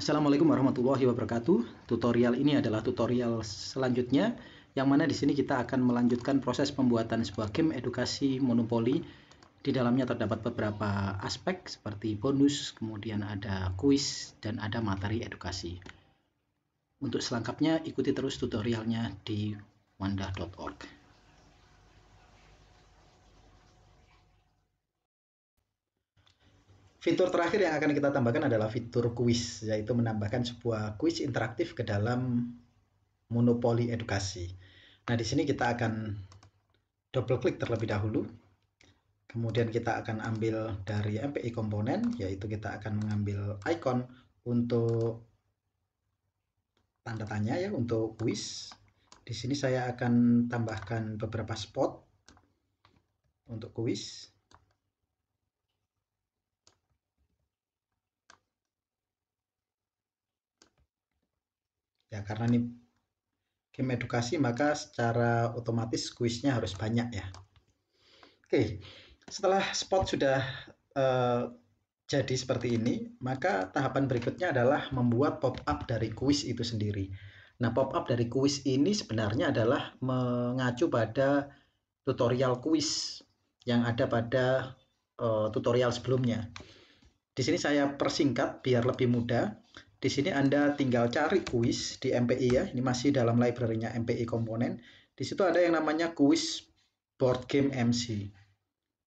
Assalamualaikum warahmatullahi wabarakatuh. Tutorial ini adalah tutorial selanjutnya yang mana di sini kita akan melanjutkan proses pembuatan sebuah game edukasi monopoli. Di dalamnya terdapat beberapa aspek seperti bonus, kemudian ada kuis dan ada materi edukasi. Untuk selengkapnya ikuti terus tutorialnya di wanda.org. Fitur terakhir yang akan kita tambahkan adalah fitur kuis, yaitu menambahkan sebuah kuis interaktif ke dalam monopoli edukasi. Nah, di sini kita akan double klik terlebih dahulu. Kemudian kita akan ambil dari MPI komponen, yaitu kita akan mengambil icon untuk tanda tanya ya untuk kuis. Di sini saya akan tambahkan beberapa spot untuk kuis. Ya karena ini game edukasi maka secara otomatis kuisnya harus banyak ya. Oke setelah spot sudah uh, jadi seperti ini maka tahapan berikutnya adalah membuat pop up dari kuis itu sendiri. Nah pop up dari kuis ini sebenarnya adalah mengacu pada tutorial kuis yang ada pada uh, tutorial sebelumnya. Di sini saya persingkat biar lebih mudah di sini Anda tinggal cari kuis di MPI ya. Ini masih dalam library-nya MPI komponen. Di situ ada yang namanya kuis board game MC.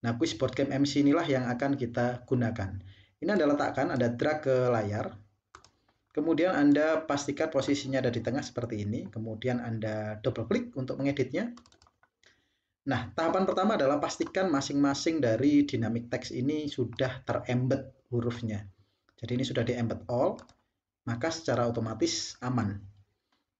Nah, kuis board game MC inilah yang akan kita gunakan. Ini Anda letakkan, Anda drag ke layar. Kemudian Anda pastikan posisinya ada di tengah seperti ini. Kemudian Anda double klik untuk mengeditnya. Nah, tahapan pertama adalah pastikan masing-masing dari dynamic text ini sudah terembed hurufnya. Jadi ini sudah di embed all maka secara otomatis aman.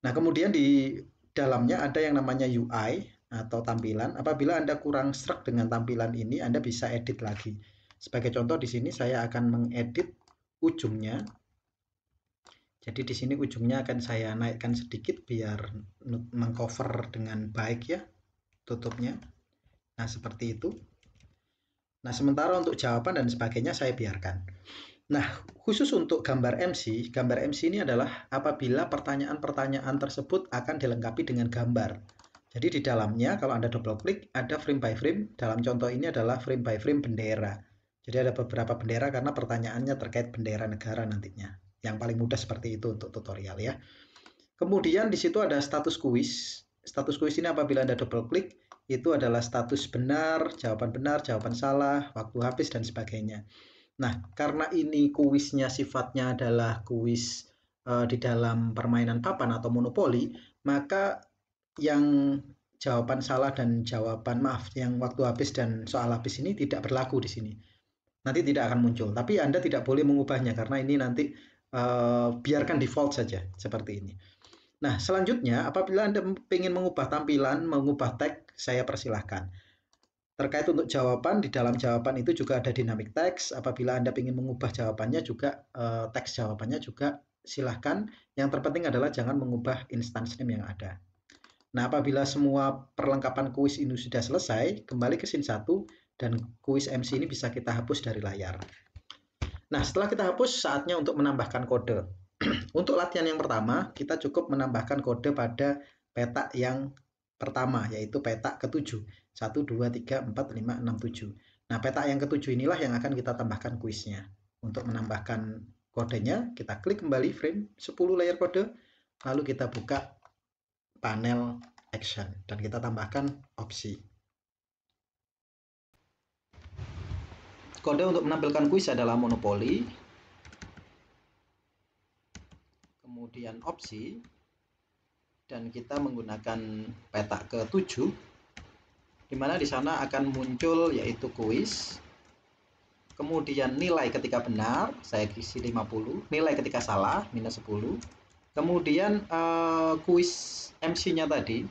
Nah, kemudian di dalamnya ada yang namanya UI atau tampilan. Apabila Anda kurang serak dengan tampilan ini, Anda bisa edit lagi. Sebagai contoh di sini saya akan mengedit ujungnya. Jadi di sini ujungnya akan saya naikkan sedikit biar mengcover dengan baik ya tutupnya. Nah, seperti itu. Nah, sementara untuk jawaban dan sebagainya saya biarkan. Nah, khusus untuk gambar MC, gambar MC ini adalah apabila pertanyaan-pertanyaan tersebut akan dilengkapi dengan gambar. Jadi di dalamnya kalau Anda double klik ada frame by frame. Dalam contoh ini adalah frame by frame bendera. Jadi ada beberapa bendera karena pertanyaannya terkait bendera negara nantinya. Yang paling mudah seperti itu untuk tutorial ya. Kemudian di situ ada status kuis. Status kuis ini apabila Anda double klik itu adalah status benar, jawaban benar, jawaban salah, waktu habis dan sebagainya. Nah, karena ini kuisnya sifatnya adalah kuis uh, di dalam permainan papan atau monopoli, maka yang jawaban salah dan jawaban maaf yang waktu habis dan soal habis ini tidak berlaku di sini. Nanti tidak akan muncul. Tapi Anda tidak boleh mengubahnya karena ini nanti uh, biarkan default saja seperti ini. Nah, selanjutnya apabila Anda ingin mengubah tampilan, mengubah tag, saya persilahkan. Terkait untuk jawaban, di dalam jawaban itu juga ada dynamic text. Apabila Anda ingin mengubah jawabannya juga, uh, teks jawabannya juga silahkan. Yang terpenting adalah jangan mengubah instance name yang ada. Nah, apabila semua perlengkapan kuis ini sudah selesai, kembali ke scene 1 dan kuis MC ini bisa kita hapus dari layar. Nah, setelah kita hapus, saatnya untuk menambahkan kode. untuk latihan yang pertama, kita cukup menambahkan kode pada peta yang pertama, yaitu peta ketujuh. 1, 2, 3, 4, 5, 6, 7. Nah, peta yang ketujuh inilah yang akan kita tambahkan kuisnya. Untuk menambahkan kodenya, kita klik kembali frame 10 layer kode, lalu kita buka panel action, dan kita tambahkan opsi. Kode untuk menampilkan kuis adalah monopoli, kemudian opsi, dan kita menggunakan peta ke-7 di mana di sana akan muncul yaitu kuis. Kemudian nilai ketika benar, saya isi 50. Nilai ketika salah, minus 10. Kemudian uh, kuis MC-nya tadi,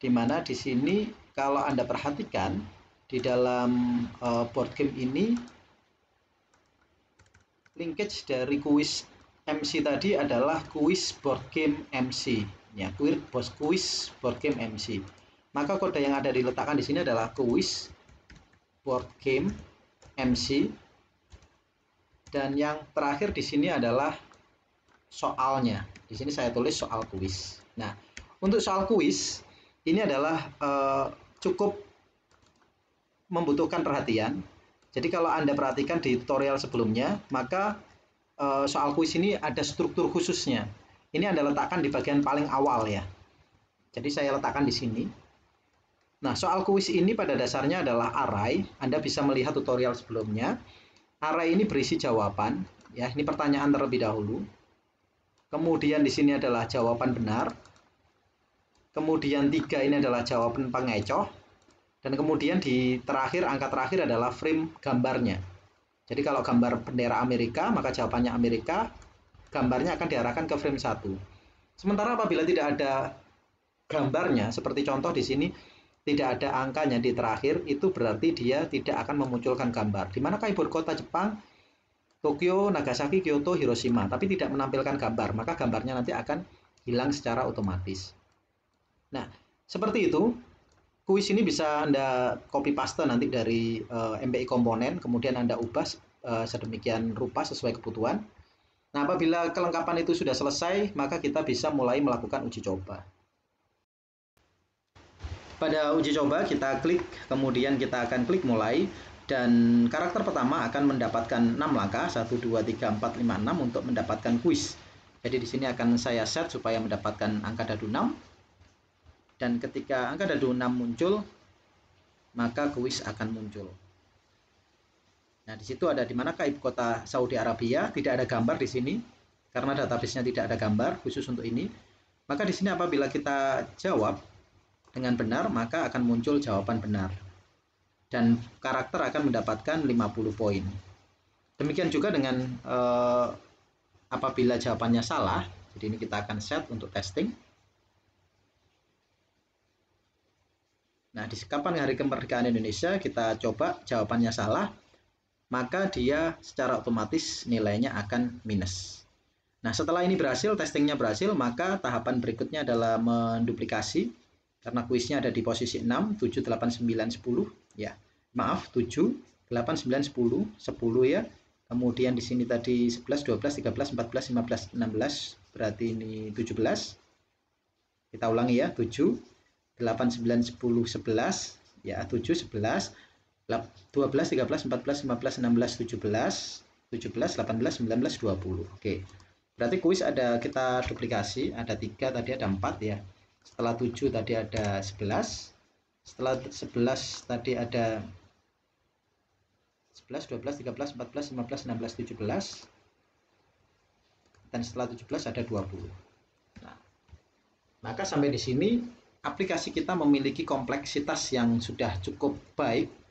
di mana di sini kalau Anda perhatikan, di dalam uh, board game ini, linkage dari kuis MC tadi adalah kuis board game MC. Ya, kuis, kuis board game MC. Maka kode yang ada diletakkan di sini adalah kuis board game MC dan yang terakhir di sini adalah soalnya. Di sini saya tulis soal kuis. Nah, untuk soal kuis ini adalah uh, cukup membutuhkan perhatian. Jadi kalau Anda perhatikan di tutorial sebelumnya, maka uh, soal kuis ini ada struktur khususnya. Ini Anda letakkan di bagian paling awal ya. Jadi saya letakkan di sini. Nah, soal kuis ini pada dasarnya adalah array. Anda bisa melihat tutorial sebelumnya. Array ini berisi jawaban. Ya, ini pertanyaan terlebih dahulu. Kemudian di sini adalah jawaban benar kemudian tiga ini adalah jawaban pengecoh, dan kemudian di terakhir, angka terakhir adalah frame gambarnya. Jadi kalau gambar bendera Amerika, maka jawabannya Amerika, gambarnya akan diarahkan ke frame 1. Sementara apabila tidak ada gambarnya, seperti contoh di sini, tidak ada angkanya di terakhir, itu berarti dia tidak akan memunculkan gambar. Di manakah ibu kota Jepang? Tokyo, Nagasaki, Kyoto, Hiroshima, tapi tidak menampilkan gambar, maka gambarnya nanti akan hilang secara otomatis. Nah, seperti itu. Kuis ini bisa Anda copy paste nanti dari uh, eh, MPI komponen, kemudian Anda ubah uh, sedemikian rupa sesuai kebutuhan. Nah, apabila kelengkapan itu sudah selesai, maka kita bisa mulai melakukan uji coba. Pada uji coba kita klik, kemudian kita akan klik mulai dan karakter pertama akan mendapatkan 6 langkah 1 2 3 4 5 6 untuk mendapatkan kuis. Jadi di sini akan saya set supaya mendapatkan angka dadu 6 dan ketika angka dadu 6 muncul maka kuis akan muncul nah di situ ada di manakah ibu kota Saudi Arabia? Tidak ada gambar di sini karena database-nya tidak ada gambar khusus untuk ini. Maka di sini apabila kita jawab dengan benar maka akan muncul jawaban benar. Dan karakter akan mendapatkan 50 poin. Demikian juga dengan eh, apabila jawabannya salah jadi ini kita akan set untuk testing. Nah, di kapan hari kemerdekaan Indonesia? Kita coba jawabannya salah, maka dia secara otomatis nilainya akan minus. Nah, setelah ini berhasil, testingnya berhasil, maka tahapan berikutnya adalah menduplikasi karena kuisnya ada di posisi 6, 7, 8, 9, 10 ya. Maaf, 7, 8, 9, 10, 10 ya. Kemudian di sini tadi 11, 12, 13, 14, 15, 16, berarti ini 17. Kita ulangi ya, 7, 8, 9, 10, 11, ya 7, 11, 12, 13, 14, 15, 16, 17, 17, 18, 19, 20. Oke. Berarti kuis ada kita duplikasi, ada 3 tadi ada 4 ya. Setelah 7 tadi ada 11. Setelah 11 tadi ada 11, 12, 13, 14, 15, 16, 17. Dan setelah 17 ada 20. Nah, maka sampai di sini aplikasi kita memiliki kompleksitas yang sudah cukup baik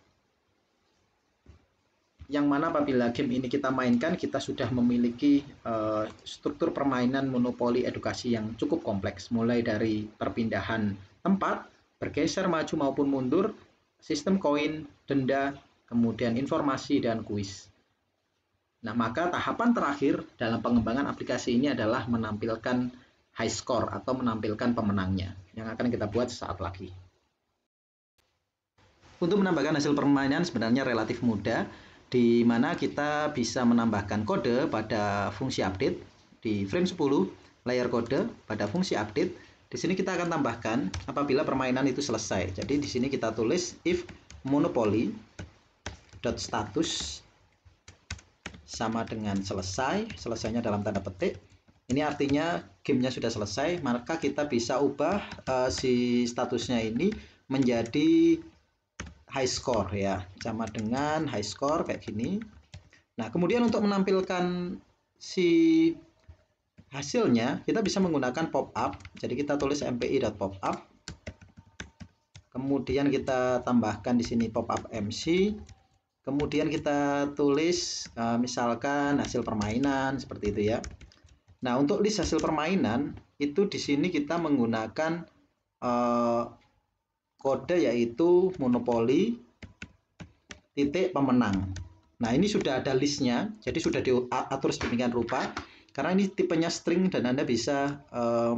yang mana apabila game ini kita mainkan kita sudah memiliki uh, struktur permainan monopoli edukasi yang cukup kompleks. Mulai dari perpindahan tempat bergeser maju maupun mundur sistem koin denda kemudian informasi dan kuis. Nah maka tahapan terakhir dalam pengembangan aplikasi ini adalah menampilkan high score atau menampilkan pemenangnya yang akan kita buat saat lagi. Untuk menambahkan hasil permainan sebenarnya relatif mudah di mana kita bisa menambahkan kode pada fungsi update di frame 10 layer kode pada fungsi update. Di sini kita akan tambahkan apabila permainan itu selesai. Jadi di sini kita tulis if monopoly dot status sama dengan selesai. Selesainya dalam tanda petik. Ini artinya gamenya sudah selesai, maka kita bisa ubah uh, si statusnya ini menjadi high score ya, sama dengan high score kayak gini. Nah, kemudian untuk menampilkan si hasilnya, kita bisa menggunakan pop up. Jadi kita tulis mpi.popup. Kemudian kita tambahkan di sini pop up MC. Kemudian kita tulis uh, misalkan hasil permainan seperti itu ya. Nah, untuk list hasil permainan itu di sini kita menggunakan uh, kode yaitu monopoli titik pemenang. Nah, ini sudah ada listnya, jadi sudah diatur sedemikian rupa. Karena ini tipenya string dan Anda bisa uh,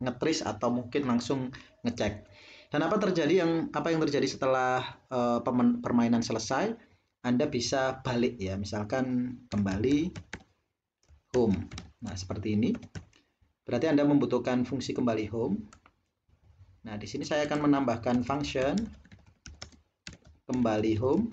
ngetris atau mungkin langsung ngecek. Dan apa terjadi yang apa yang terjadi setelah uh, permainan selesai? Anda bisa balik ya, misalkan kembali home. Nah, seperti ini. Berarti Anda membutuhkan fungsi kembali home. Nah, di sini saya akan menambahkan function kembali home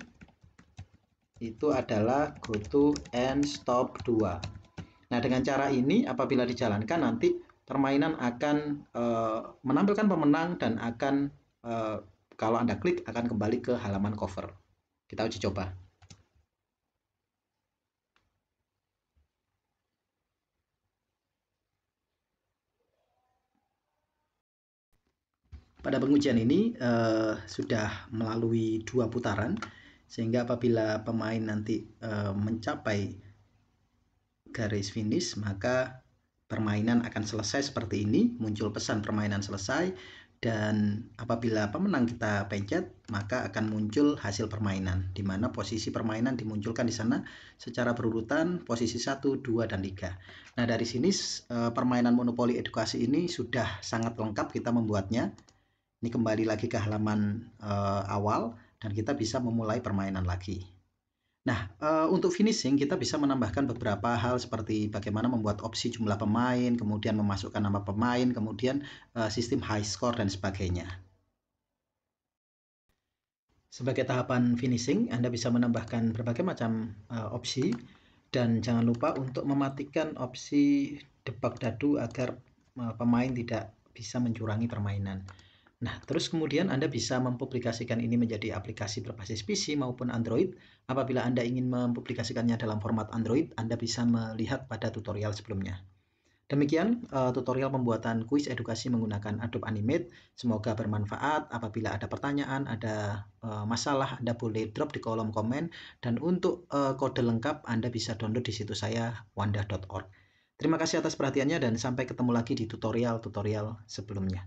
itu adalah go to and stop 2. Nah, dengan cara ini apabila dijalankan nanti permainan akan uh, menampilkan pemenang dan akan uh, kalau Anda klik akan kembali ke halaman cover. Kita uji coba. Pada pengujian ini uh, sudah melalui dua putaran, sehingga apabila pemain nanti uh, mencapai garis finish, maka permainan akan selesai seperti ini, muncul pesan permainan selesai, dan apabila pemenang kita pencet maka akan muncul hasil permainan di mana posisi permainan dimunculkan di sana secara berurutan posisi 1, 2 dan 3. Nah, dari sini eh, permainan monopoli edukasi ini sudah sangat lengkap kita membuatnya. Ini kembali lagi ke halaman uh, awal dan kita bisa memulai permainan lagi. Nah, uh, untuk finishing kita bisa menambahkan beberapa hal seperti bagaimana membuat opsi jumlah pemain, kemudian memasukkan nama pemain, kemudian uh, sistem high score dan sebagainya. Sebagai tahapan finishing, Anda bisa menambahkan berbagai macam uh, opsi dan jangan lupa untuk mematikan opsi debug dadu agar uh, pemain tidak bisa mencurangi permainan. Nah, terus kemudian Anda bisa mempublikasikan ini menjadi aplikasi berbasis PC maupun Android. Apabila Anda ingin mempublikasikannya dalam format Android, Anda bisa melihat pada tutorial sebelumnya. Demikian uh, tutorial pembuatan kuis edukasi menggunakan Adobe Animate. Semoga bermanfaat. Apabila ada pertanyaan, ada uh, masalah, Anda boleh drop di kolom komen. Dan untuk uh, kode lengkap, Anda bisa download di situs saya wanda.org. Terima kasih atas perhatiannya dan sampai ketemu lagi di tutorial-tutorial sebelumnya.